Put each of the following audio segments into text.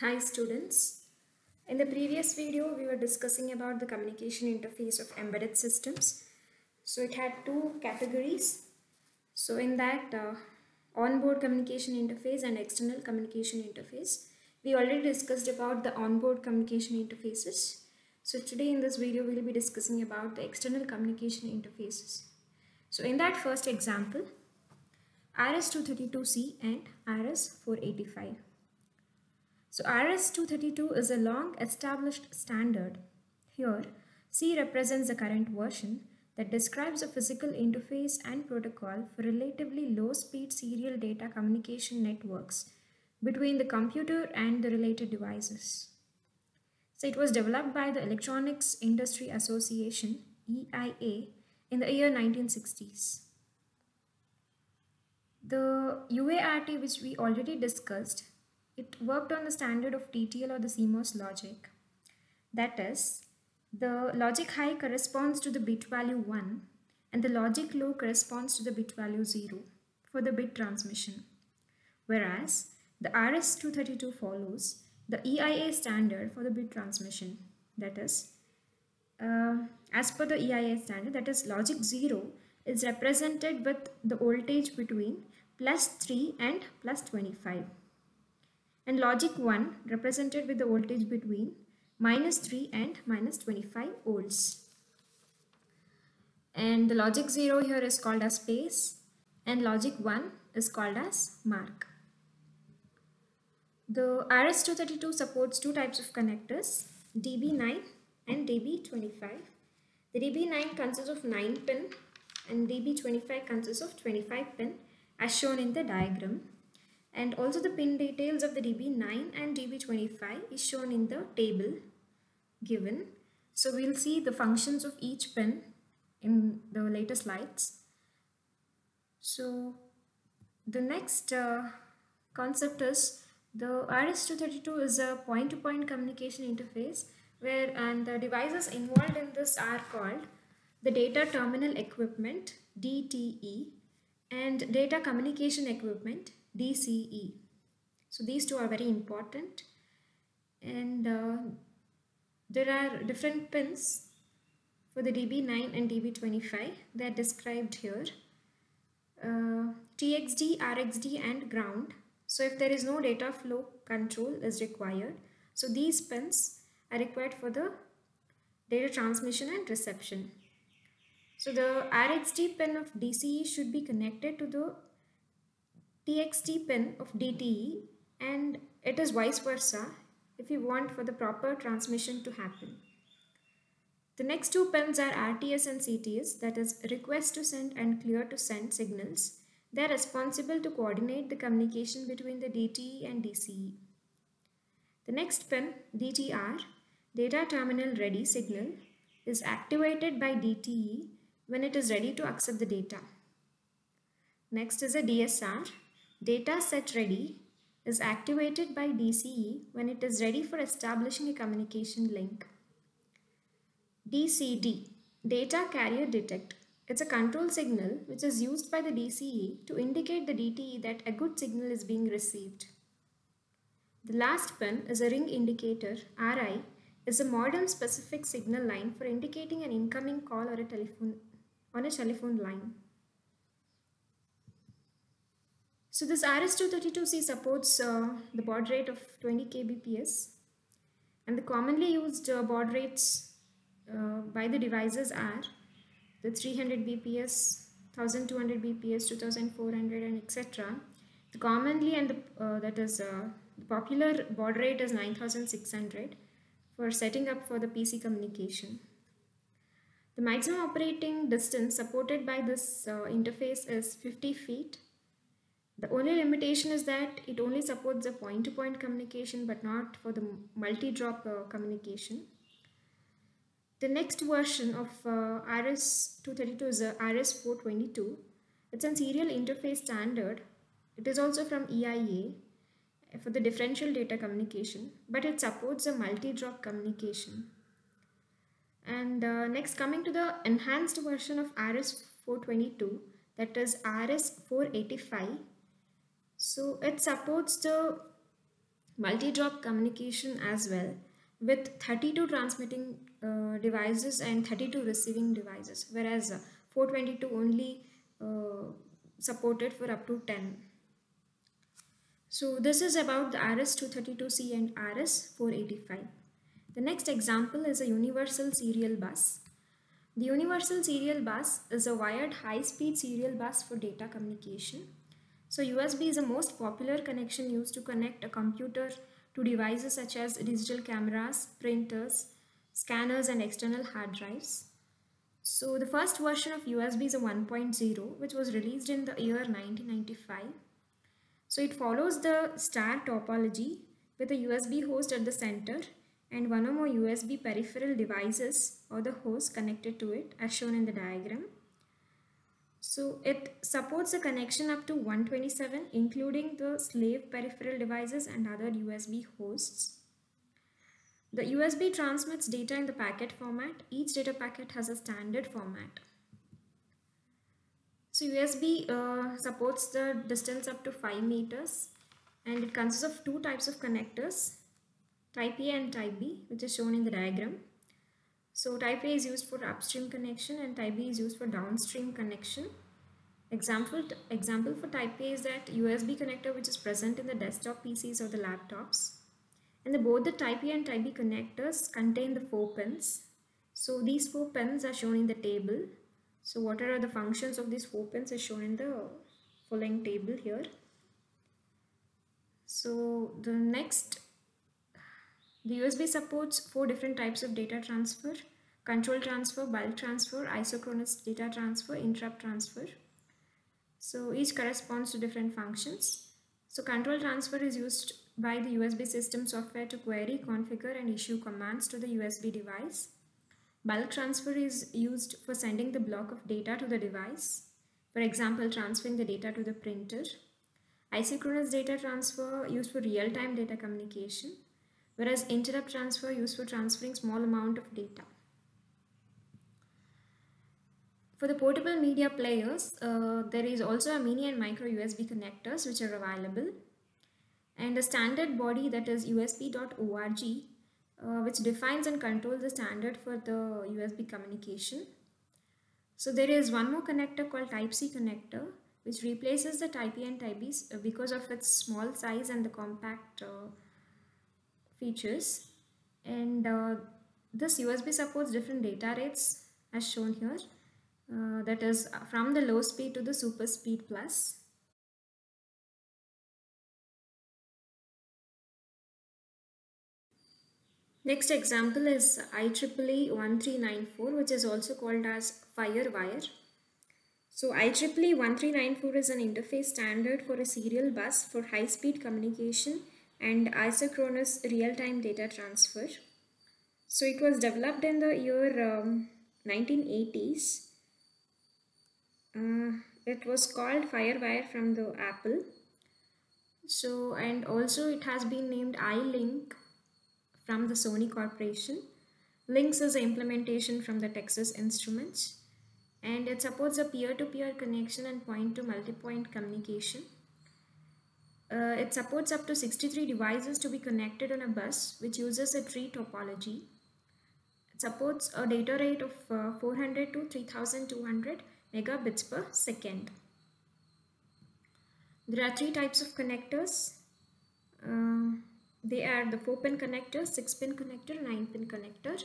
Hi students. In the previous video we were discussing about the communication interface of embedded systems. So it had two categories. So in that uh, onboard communication interface and external communication interface. We already discussed about the onboard communication interfaces. So today in this video we'll be discussing about the external communication interfaces. So in that first example RS-232C and RS-485. So RS-232 is a long established standard. Here, C represents the current version that describes a physical interface and protocol for relatively low speed serial data communication networks between the computer and the related devices. So it was developed by the Electronics Industry Association, EIA, in the year 1960s. The UART which we already discussed it worked on the standard of TTL or the CMOS logic. That is, the logic high corresponds to the bit value 1 and the logic low corresponds to the bit value 0 for the bit transmission. Whereas the RS-232 follows the EIA standard for the bit transmission. That is, uh, as per the EIA standard, that is logic 0 is represented with the voltage between plus 3 and plus 25 and logic 1 represented with the voltage between minus 3 and minus 25 volts. And the logic 0 here is called as space and logic 1 is called as mark. The RS-232 supports two types of connectors, DB9 and DB25. The DB9 consists of 9 pin and DB25 consists of 25 pin as shown in the diagram and also the pin details of the DB9 and DB25 is shown in the table given. So we'll see the functions of each pin in the later slides. So the next uh, concept is the RS-232 is a point-to-point -point communication interface where and the devices involved in this are called the data terminal equipment DTE and data communication equipment DCE. So these two are very important and uh, there are different pins for the DB9 and DB25 they are described here. Uh, TXD, RXD and ground. So if there is no data flow control is required. So these pins are required for the data transmission and reception. So the RXD pin of DCE should be connected to the TXD pin of DTE and it is vice versa if you want for the proper transmission to happen. The next two pins are RTS and CTS that is request to send and clear to send signals. They are responsible to coordinate the communication between the DTE and DCE. The next pin DTR data terminal ready signal is activated by DTE when it is ready to accept the data. Next is a DSR Data set ready is activated by DCE when it is ready for establishing a communication link. DCD, data carrier detect. It's a control signal which is used by the DCE to indicate the DTE that a good signal is being received. The last pin is a ring indicator, RI, is a modem specific signal line for indicating an incoming call or a telephone on a telephone line. So this RS-232C supports uh, the baud rate of 20 kbps and the commonly used uh, baud rates uh, by the devices are the 300 bps, 1200 bps, 2400 and etc. The commonly and the, uh, that is uh, the popular baud rate is 9600 for setting up for the PC communication. The maximum operating distance supported by this uh, interface is 50 feet the only limitation is that it only supports the point-to-point -point communication but not for the multi-drop uh, communication. The next version of uh, RS-232 is uh, RS-422. It's a serial interface standard. It is also from EIA for the differential data communication, but it supports a multi-drop communication. And uh, next coming to the enhanced version of RS-422, that is RS-485 so it supports the multi-drop communication as well with 32 transmitting uh, devices and 32 receiving devices whereas uh, 422 only uh, supported for up to 10 so this is about the RS232C and RS485 the next example is a universal serial bus. The universal serial bus is a wired high-speed serial bus for data communication so USB is the most popular connection used to connect a computer to devices such as digital cameras, printers, scanners and external hard drives. So the first version of USB is a 1.0 which was released in the year 1995. So it follows the star topology with a USB host at the center and one or more USB peripheral devices or the host connected to it as shown in the diagram. So it supports a connection up to 127 including the slave peripheral devices and other USB hosts. The USB transmits data in the packet format. Each data packet has a standard format. So USB uh, supports the distance up to 5 meters and it consists of two types of connectors type A and type B which is shown in the diagram. So type A is used for upstream connection and type B is used for downstream connection. Example, example for type A is that USB connector which is present in the desktop PCs or the laptops. And the, both the type A and type B connectors contain the four pins. So these four pins are shown in the table. So what are the functions of these four pins is shown in the following table here. So the next the USB supports four different types of data transfer, control transfer, bulk transfer, isochronous data transfer, interrupt transfer. So each corresponds to different functions. So control transfer is used by the USB system software to query, configure and issue commands to the USB device. Bulk transfer is used for sending the block of data to the device. For example, transferring the data to the printer. Isochronous data transfer used for real-time data communication whereas interrupt transfer used for transferring small amount of data. For the portable media players, uh, there is also a mini and micro USB connectors which are available and a standard body that is usb.org uh, which defines and controls the standard for the USB communication. So there is one more connector called Type-C connector which replaces the Type-A and Type-B uh, because of its small size and the compact uh, features and uh, this USB supports different data rates as shown here uh, that is from the low speed to the super speed plus. Next example is IEEE 1394 which is also called as FireWire. So IEEE 1394 is an interface standard for a serial bus for high-speed communication and isochronous real-time data transfer. So it was developed in the year um, 1980s. Uh, it was called Firewire from the Apple. So and also it has been named iLink from the Sony Corporation. Lynx is an implementation from the Texas Instruments and it supports a peer-to-peer -peer connection and point-to-multipoint communication. Uh, it supports up to 63 devices to be connected on a bus which uses a tree topology. It supports a data rate of uh, 400 to 3200 megabits per second. There are three types of connectors. Uh, they are the 4-pin connector, 6-pin connector, 9-pin connector.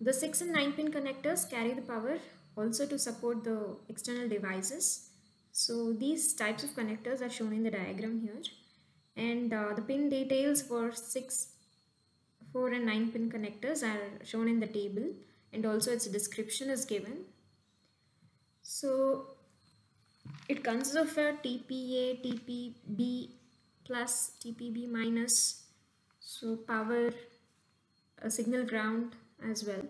The 6 and 9-pin connectors carry the power also to support the external devices so these types of connectors are shown in the diagram here and uh, the pin details for 6, 4 and 9 pin connectors are shown in the table and also its description is given. So it consists of a TPA, TPB plus, TPB minus, so power, a signal ground as well.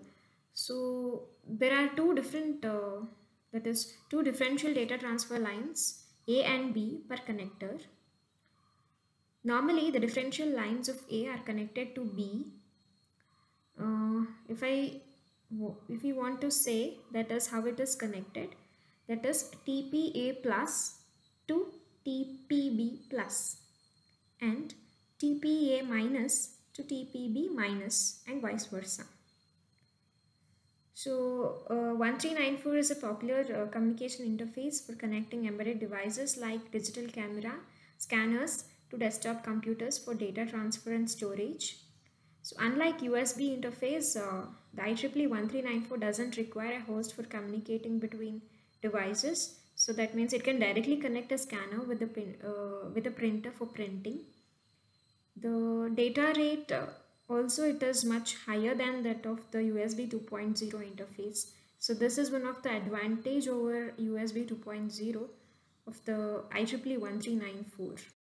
So there are two different uh, that is two differential data transfer lines A and B per connector. Normally the differential lines of A are connected to B. Uh, if I if we want to say that is how it is connected that is TPA plus to TPB plus and TPA minus to TPB minus and vice versa. So uh, 1394 is a popular uh, communication interface for connecting embedded devices like digital camera, scanners to desktop computers for data transfer and storage. So unlike USB interface, uh, the IEEE 1394 doesn't require a host for communicating between devices. So that means it can directly connect a scanner with the, uh, with a printer for printing. The data rate uh, also it is much higher than that of the USB 2.0 interface. So this is one of the advantage over USB 2.0 of the IEEE 1394.